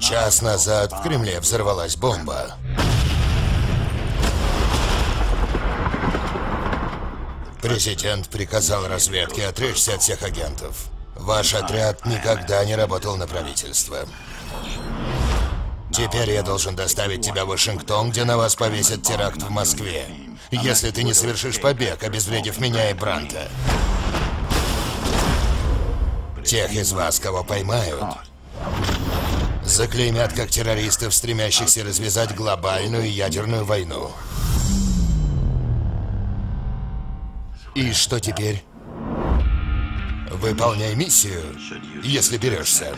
Час назад в Кремле взорвалась бомба. Президент приказал разведке отречься от всех агентов. Ваш отряд никогда не работал на правительство. Теперь я должен доставить тебя в Вашингтон, где на вас повесят теракт в Москве. Если ты не совершишь побег, обезвредив меня и Бранта. Тех из вас, кого поймают, заклеймят как террористов, стремящихся развязать глобальную ядерную войну. И что теперь? Выполняй миссию, если берешься.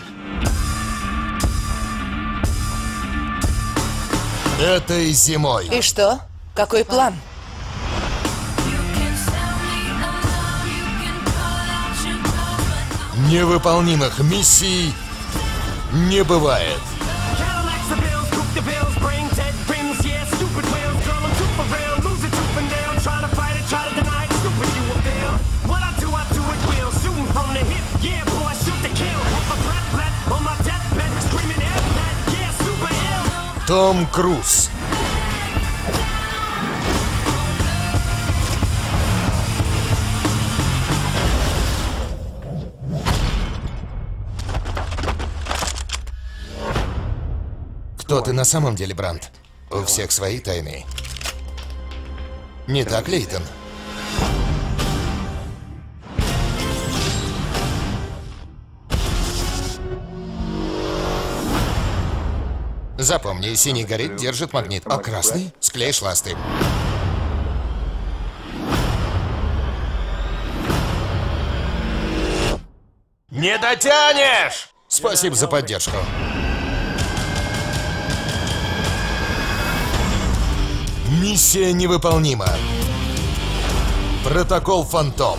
Этой зимой. И что? Какой план? Невыполнимых миссий не бывает. Cadillacs, the Кто ты на самом деле, Бранд? У всех свои тайны. Не так, Лейтон? Запомни, синий горит, держит магнит, а красный — склеишь ласты. Не дотянешь! Спасибо за поддержку. Миссия невыполнима. Протокол «Фантом».